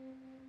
Mm-hmm.